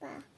Papa.